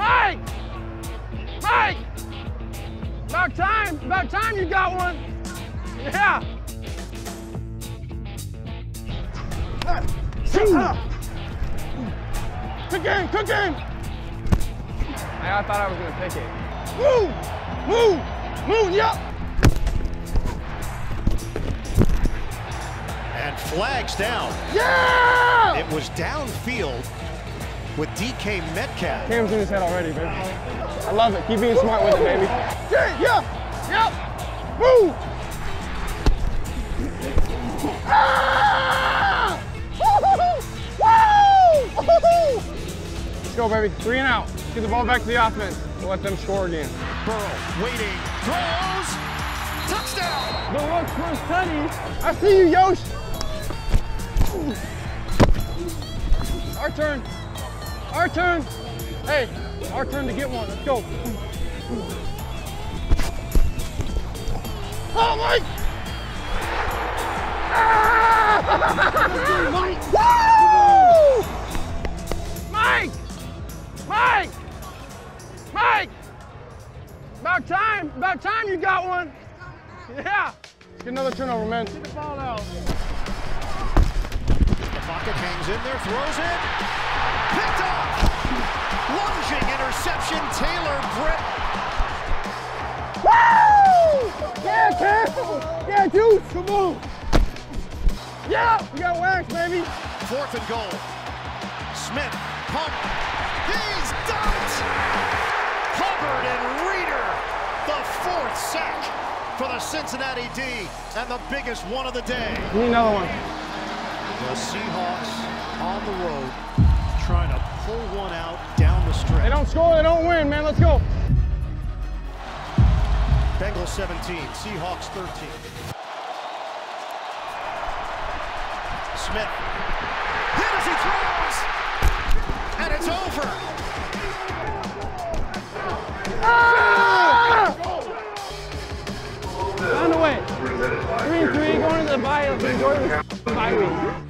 Mike! Mike! About time, about time you got one. Yeah. Quick game, quick game. I thought I was gonna pick it. Move, move, move, yep. And flags down. Yeah! It was downfield with DK Metcalf. Cam's in his head already, baby. I love it. Keep being smart with it, baby. Yeah, yeah, yeah. Move. Ah! Woo! Woo-hoo-hoo! Let's go, baby. Three and out. Get the ball back to the offense. We'll let them score again. Burrow waiting, throws, touchdown. The look first tutty. I see you, Yosh. Our turn. Our turn. Hey, our turn to get one. Let's go. Oh, Mike! Ah! Woo! Mike! Mike! Mike! About time, about time you got one. Yeah. Let's get another turnover, man. Get the ball out. The pocket hangs in there, throws it. Interception, Taylor Britt. Woo! Yeah, Cam! Yeah, Juice, come on! Yeah, we got wax, baby! Fourth and goal. Smith, pump. He's done it! Hubbard and Reader, the fourth sack for the Cincinnati D, and the biggest one of the day. We need another one. The Seahawks on the road, trying to pull one out the They don't score, they don't win, man. Let's go. Bengals 17, Seahawks 13. Smith. Hit as he throws! And it's over! Ah! Found a way. Three and three, going to the bye. Let's enjoy the bye week.